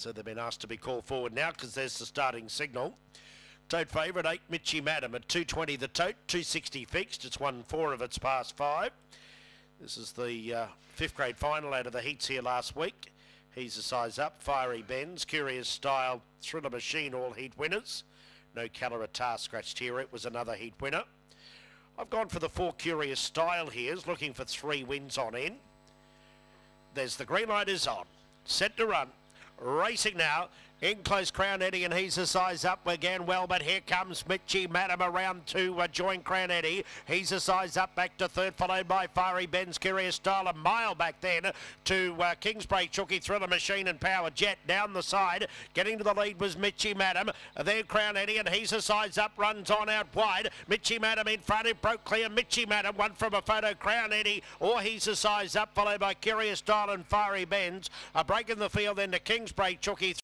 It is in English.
So they've been asked to be called forward now because there's the starting signal. Tote favourite, 8 Mitchy Madam at 220 the tote, 260 fixed. It's won four of its past five. This is the uh, fifth grade final out of the heats here last week. He's a size up, Fiery Bends, Curious Style, Thriller Machine, all heat winners. No Calaratar scratched here, it was another heat winner. I've gone for the four Curious Style here, looking for three wins on in. There's the green light is on, set to run, racing now. In close Crown Eddie and he's a size up again well but here comes Mitchy Madam around to uh, join Crown Eddie. He's a size up back to third followed by Fiery Ben's Curious Style a mile back then to uh, Kingsbury Chooky Thriller Machine and Power Jet down the side. Getting to the lead was Mitchy Madam. There Crown Eddie and he's a size up runs on out wide. Mitchy Madam in front it broke clear. Mitchy Madam one from a photo Crown Eddie or he's a size up followed by Curious Style and Fiery Ben's. A break in the field then to Kingsbury Chooky